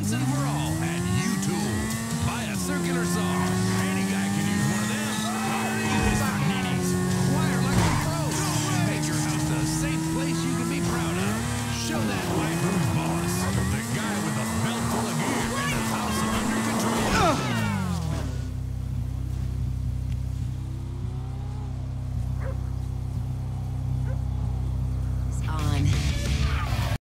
once and for all.